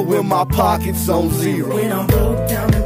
when with my pockets on zero. When I'm broke down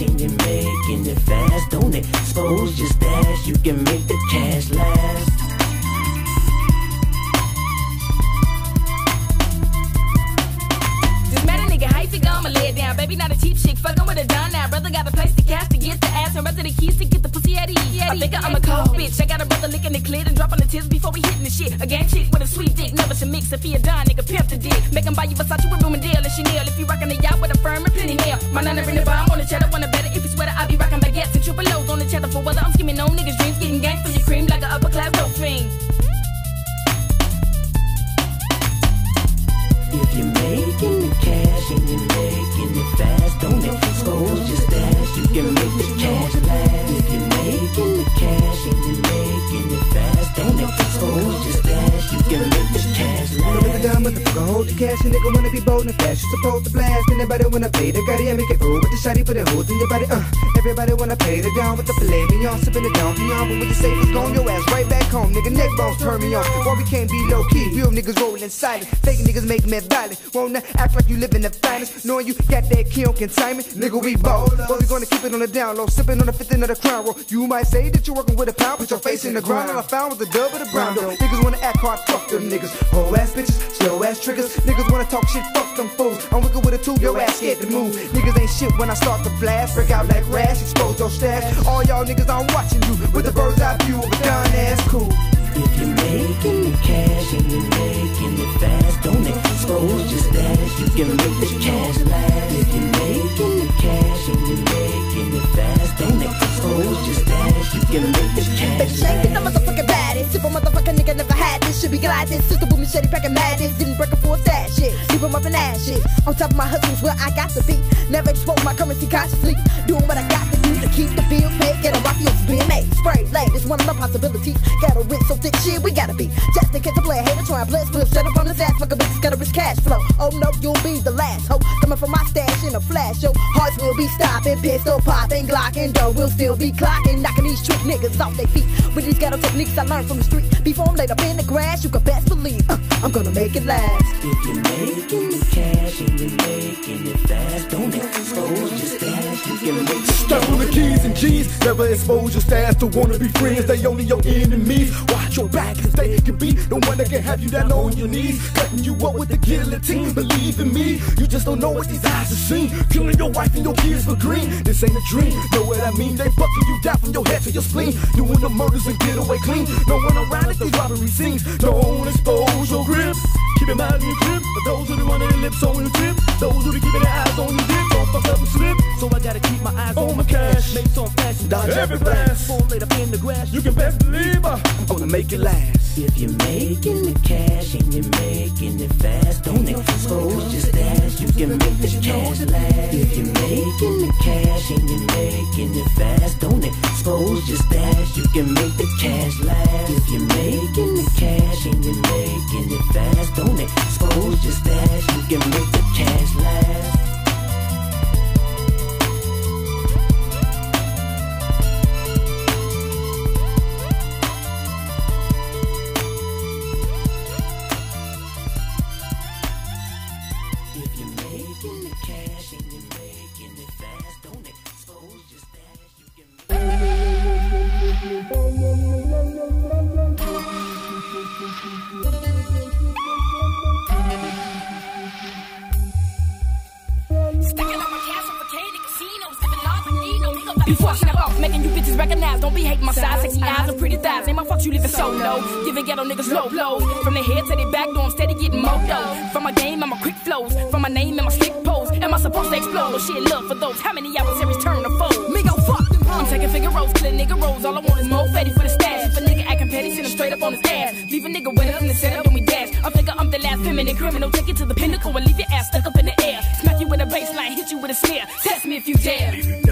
action, you're making it fast. Don't expose your stash, you can make the cash last. This matter nigga, how you think but lay it down? Baby, not a cheap chick, fucking with a dime now. Brother got a place to cast to get the ass, and brother the keys to get Yeti, Yeti. I think I'm a cold bitch. I got a brother licking it clit and dropping the tears before we hitting the shit. A gang chick with a sweet dick, never to mix. If he a dime, nigga, pimp the dick. Make him buy you Versace with Bloomingdale and Chanel. If you rockin' the yacht with a firm and penny nail. My nana in the bomb on the cheddar, wanna better. Go Hold the cash, a nigga wanna be bold and fast. You supposed to blast, anybody wanna play the gotta make it cool with the shotty, put the hoes in your body, uh. Everybody wanna play the down with the filet on sipping the down beyond. But when you say it's gone, your ass right back home, nigga. Neck bones turn me on. Why we can't be low key? Real niggas rolling silent. Fake niggas make me violent. Wanna act like you live in the finest, knowing you got that key on consignment, nigga. We bold, but we gonna keep it on the down low, sipping on the fifth end of the crown roll. You might say that you're working with a pound, put your face in the ground, All I found with the dub of the brown dough. Niggas wanna act hard, fuck them niggas. Whole ass bitches, slow ass triggers. Niggas wanna talk shit, fuck them fools. I'm wicked with a two, your ass scared to move. Niggas ain't shit when I start to blast. Break out like rash, expose your stash. All y'all niggas, I'm watching you with the bird's eye view of a done Machete packing madness. Didn't break a full that shit. Leave him up in ashes. On top of my hustles where I got to be. Never expose my currency consciously. Doing what I got to do to keep the bill paid. Get a rocky old being made. Spray late is one of the possibilities. Gotta rinse so thick shit, we gotta be. Just in case a player hater try and blitz flip. Set up on the ass, fuck a bitch, gotta risk cash flow. Oh no, you'll be the last hope. Coming from my stash in a flash. Yo, hearts will be stopping. Pistol popping, glocking. Dough will still be clocking. Knocking these trick niggas off their feet. With these ghetto techniques I learned from the street. Before I'm laid up in the grass, you can best believe. Uh, I'm gonna make it last. If you're making the cash and you're making it fast, don't expose your stash. You can make Step on the keys and G's. Never expose your staff to wanna be friends. They only your enemies. Watch your back, cause they can be the one that can have you down on your knees. Cutting you up with the guillotine. Believe in me, you just don't know what these eyes have seen. Killing your wife and your kids for green. This ain't a dream. Know what I mean? They fucking you down from your head to your spleen. Doing the murders and get away clean. No one around at these robbery scenes. Don't expose your grip. Keep your mind in your grip. For those who be running their lips on your tip. Those who be keeping their eyes on your dip. Don't fuck up and slip. So I gotta keep my eyes On my cash. Make some fashion, dodge Every blast. Full laid up in the grass. You can best believe uh, I'm gonna make it last. If you're making the cash and you're making it fast, don't expose your stash. You can make the cash last. If you're making the cash and you're making it fast, don't expose your stash. You can make the cash last. You're making the cash and you're making it fast, don't expose your stash. You can make the cash last. Bitches. Don't be hating my size, sexy eyes and pretty thighs. Ain't my fault you living solo. Giving ghetto niggas low blows. From their head to their back, though I'm steady getting more dough. From my game and my quick flows. From my name and my slick pose. Am I supposed to explode? Or shit, love for those. How many adversaries turn to foes? Me go fuck them I'm taking figure rolls, clear nigga rolls. All I want is more fatty for the stash. If a nigga acting petty, send him straight up on his ass. Leave a nigga wetter from the setup, then we dash. I figure I'm the last feminine criminal. Take it to the pinnacle and leave your ass stuck up in the air. Smack you with a baseline, hit you with a snare. Test me if you dare.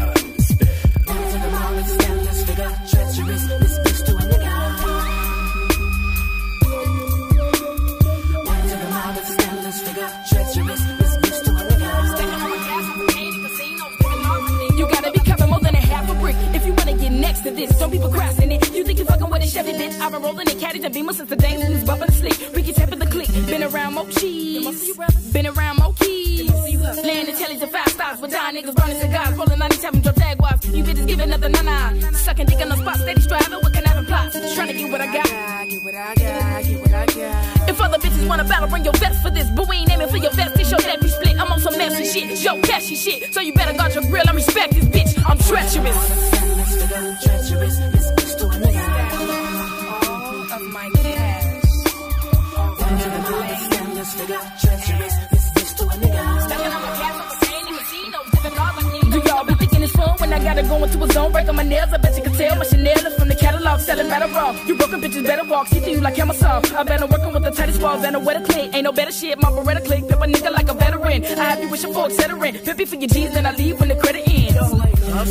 To this. Don't be. You think you fucking with a Chevy bitch? I've been rolling in caddies and beamers since the days when this bumping slick. Ricky tapping the click. Been around more cheese. Been around more keys. Laying the tellies and five stars with dying niggas burning cigars, rolling 97 drop jaguars. You bitches giving nothing, nah nah. Sucking dick on the spot, steady striving, working out plots. Trying to get what I got. If other bitches wanna battle, bring your vest for this. But we ain't aiming for your vest, this your be split. I'm on some messy shit, yo, cashy shit. So you better guard your grill, I respect this bitch. I'm treacherous. All of my cash. Do y'all be thinking it's fun when I gotta go into a zone, break on my nails? I bet you can tell my Chanel is from the catalog, selling better raw. You broken bitches better walk, see through you like camera soft. I've been working with the tightest walls and a wetter click. Ain't no better shit, my Beretta click. Pip a nigga like a veteran. I have you wishing for accelerant. Pimpy for your G's, then I leave when the credit ends.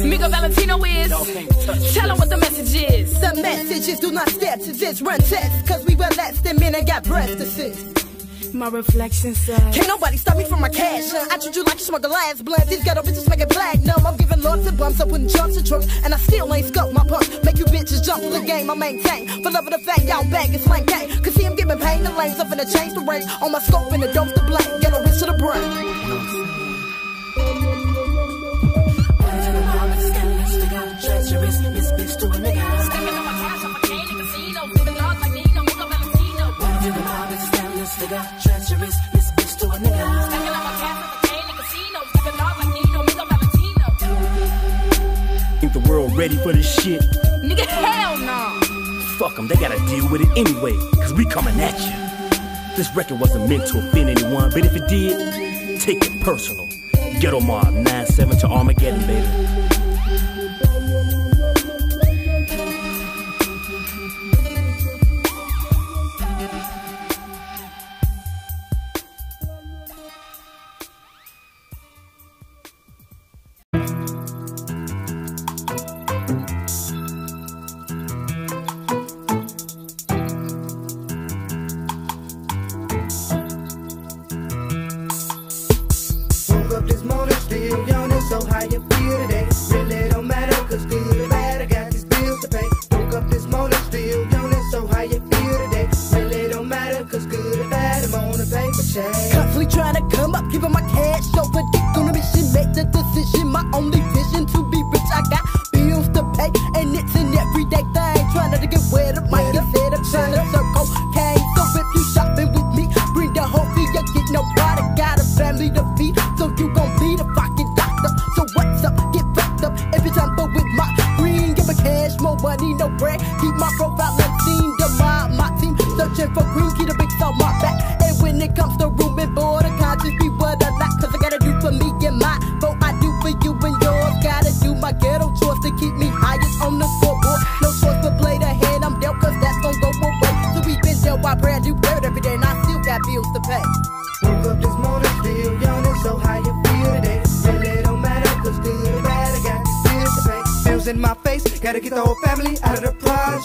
Migo Valentino is. Tell him what the message is. The message is do not step to this run test. Cause we were less than men and got breasts to. My reflection says Can't nobody stop me from my cash. I treat you like you smuggle ass blunt These ghetto bitches make it black platinum. I'm giving lots of bumps I'm putting jump in trunks And I still ain't scope my punk Make you bitches jump in the game. I maintain. For love of the fact y'all bang It's like gang. Cause see I'm giving pain the lanes Up and to change the range On my scope and the dumps the black Ghetto bitch to the brain. Treacherous. This bitch to a nigga. nigga. Treacherous, this bitch to a nigga. Think the world ready for this shit? Nigga, hell no. Fuck them, they gotta deal with it anyway, cause we coming at you. This record wasn't meant to offend anyone, but if it did, take it personal. Ghetto Mob 9-7 to Armageddon, baby. There's more need no break.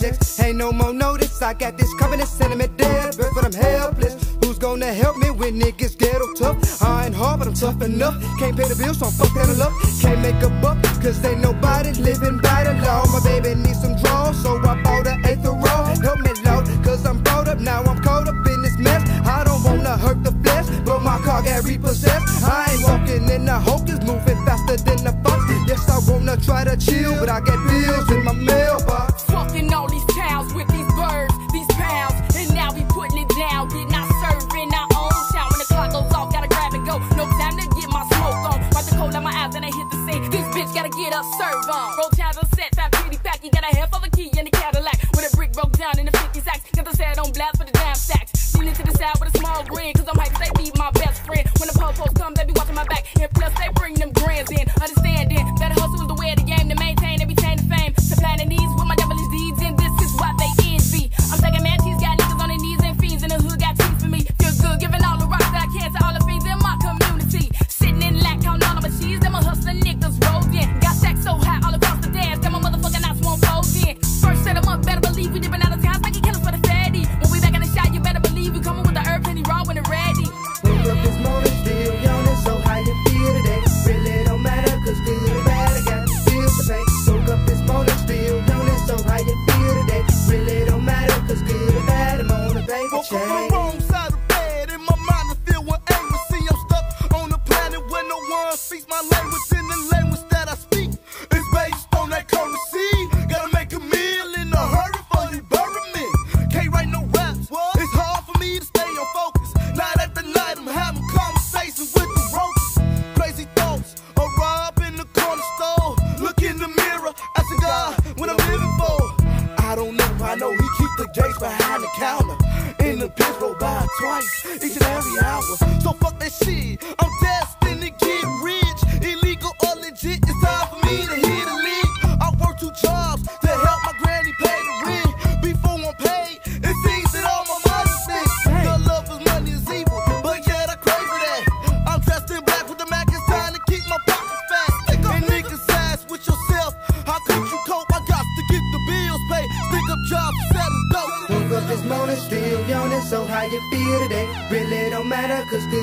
projects. Ain't no more notice. I got this covenant sentiment dead, but I'm helpless. Who's gonna help me when niggas get all tough? I ain't hard, but I'm tough enough. Can't pay the bills, so I'm fucked out of luck. Can't make a buck, cause ain't nobody living by the law. My baby needs some draws, so I bought an eighth of raw. Help me, Lord, cause I'm brought up now. I'm caught up in this mess. I don't wanna hurt the flesh, but my car got repossessed. I ain't walking in the hocus, moving faster than the fox. Yes, I wanna try to chill, but I get bills in my mail. thus serve on. Roll child on set, fat beauty pack. You got a half of a key in the Cadillac. With a brick broke down in the 50 sacks. Got the sad on blast for the damn sacks. Leaning to the side with a small grin, cause I'm hyped they beat my cause